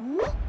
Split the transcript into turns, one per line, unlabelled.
Woo!